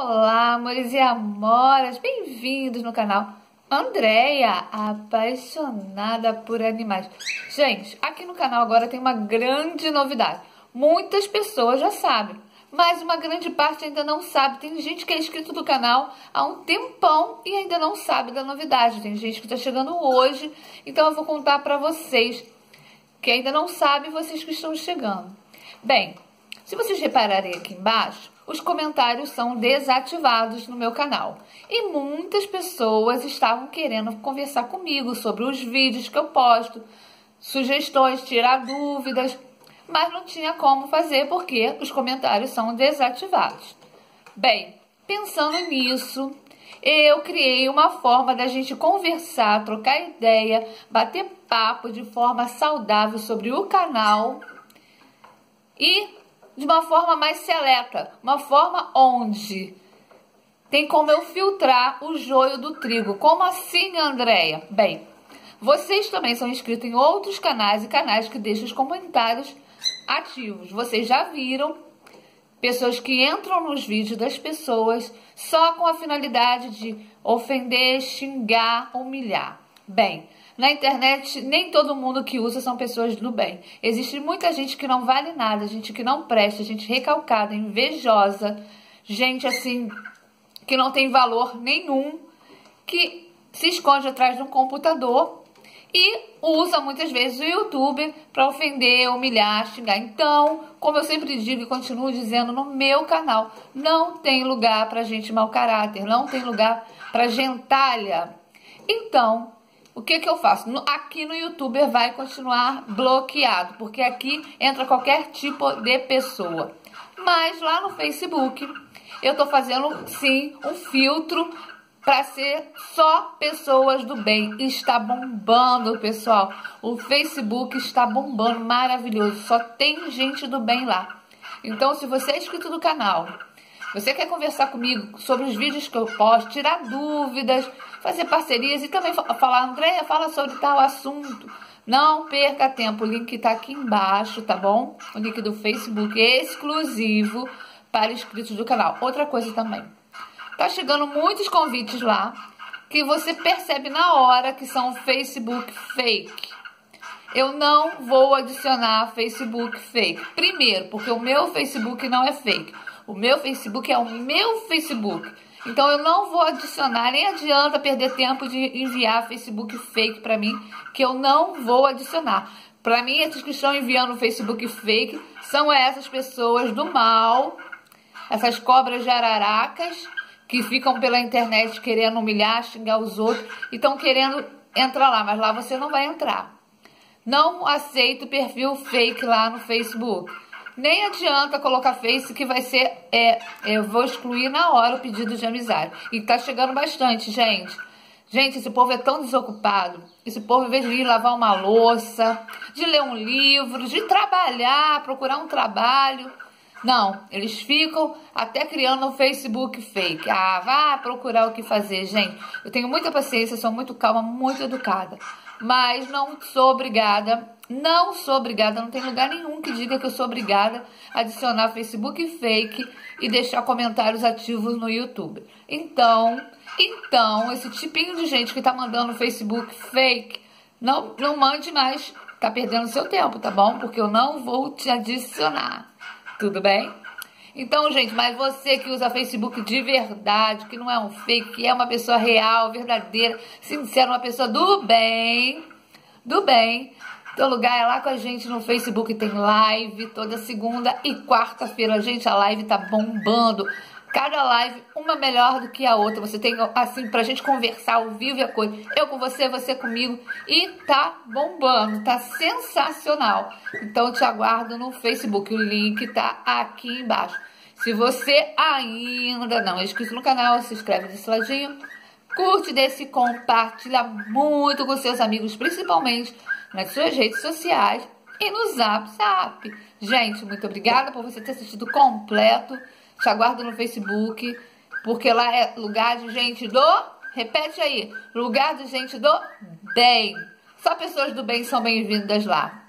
Olá, amores e amoras, bem-vindos no canal Andréia, apaixonada por animais. Gente, aqui no canal agora tem uma grande novidade. Muitas pessoas já sabem, mas uma grande parte ainda não sabe. Tem gente que é inscrito do canal há um tempão e ainda não sabe da novidade. Tem gente que está chegando hoje, então eu vou contar para vocês que ainda não sabem, vocês que estão chegando. Bem, se vocês repararem aqui embaixo, os comentários são desativados no meu canal. E muitas pessoas estavam querendo conversar comigo sobre os vídeos que eu posto, sugestões, tirar dúvidas, mas não tinha como fazer porque os comentários são desativados. Bem, pensando nisso, eu criei uma forma da gente conversar, trocar ideia, bater papo de forma saudável sobre o canal e de uma forma mais seleta, uma forma onde tem como eu filtrar o joio do trigo. Como assim, Andréia? Bem, vocês também são inscritos em outros canais e canais que deixam os comentários ativos. Vocês já viram pessoas que entram nos vídeos das pessoas só com a finalidade de ofender, xingar, humilhar. Bem, na internet, nem todo mundo que usa são pessoas do bem. Existe muita gente que não vale nada, gente que não presta, gente recalcada, invejosa, gente assim que não tem valor nenhum, que se esconde atrás de um computador e usa muitas vezes o YouTube para ofender, humilhar, xingar. Então, como eu sempre digo e continuo dizendo no meu canal, não tem lugar para gente mau caráter, não tem lugar para gentalha. Então, o que, que eu faço? No, aqui no YouTube vai continuar bloqueado, porque aqui entra qualquer tipo de pessoa. Mas lá no Facebook, eu tô fazendo sim um filtro para ser só pessoas do bem. Está bombando, pessoal. O Facebook está bombando, maravilhoso. Só tem gente do bem lá. Então, se você é inscrito do canal, você quer conversar comigo sobre os vídeos que eu posto, tirar dúvidas, fazer parcerias e também falar, Andréia, fala sobre tal assunto. Não perca tempo, o link está aqui embaixo, tá bom? O link do Facebook exclusivo para inscritos do canal. Outra coisa também, tá chegando muitos convites lá que você percebe na hora que são Facebook fake. Eu não vou adicionar Facebook fake. Primeiro, porque o meu Facebook não é fake. O meu Facebook é o meu Facebook. Então eu não vou adicionar, nem adianta perder tempo de enviar Facebook fake para mim, que eu não vou adicionar. Para mim, esses que estão enviando Facebook fake são essas pessoas do mal, essas cobras de araracas que ficam pela internet querendo humilhar, xingar os outros e estão querendo entrar lá, mas lá você não vai entrar. Não aceito perfil fake lá no Facebook. Nem adianta colocar Face que vai ser. É, eu vou excluir na hora o pedido de amizade. E tá chegando bastante, gente. Gente, esse povo é tão desocupado. Esse povo, em vez de ir lavar uma louça, de ler um livro, de trabalhar, procurar um trabalho. Não, eles ficam até criando um Facebook fake. Ah, vá procurar o que fazer, gente. Eu tenho muita paciência, sou muito calma, muito educada. Mas não sou obrigada não sou obrigada, não tem lugar nenhum que diga que eu sou obrigada a adicionar Facebook fake e deixar comentários ativos no YouTube. Então, então, esse tipinho de gente que tá mandando Facebook fake, não, não mande mais, tá perdendo seu tempo, tá bom? Porque eu não vou te adicionar. Tudo bem? Então, gente, mas você que usa Facebook de verdade, que não é um fake, que é uma pessoa real, verdadeira, sincera, uma pessoa do bem, do bem, teu lugar é lá com a gente no Facebook, tem live toda segunda e quarta-feira. Gente, a live tá bombando. Cada live, uma melhor do que a outra. Você tem, assim, pra gente conversar ao vivo e a coisa. Eu com você, você comigo. E tá bombando, tá sensacional. Então, te aguardo no Facebook. O link tá aqui embaixo. Se você ainda não é inscrito no canal, se inscreve desse ladinho. Curte desse, compartilha muito com seus amigos, principalmente nas suas redes sociais e no Zap Zap. Gente, muito obrigada por você ter assistido completo. Te aguardo no Facebook, porque lá é lugar de gente do. Repete aí: lugar de gente do bem. Só pessoas do bem são bem-vindas lá.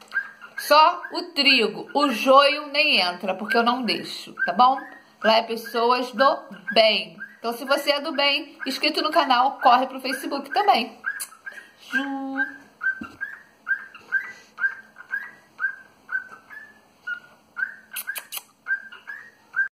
Só o trigo, o joio nem entra, porque eu não deixo, tá bom? Lá é pessoas do bem. Então, se você é do bem, inscrito no canal, corre pro Facebook também. Ju.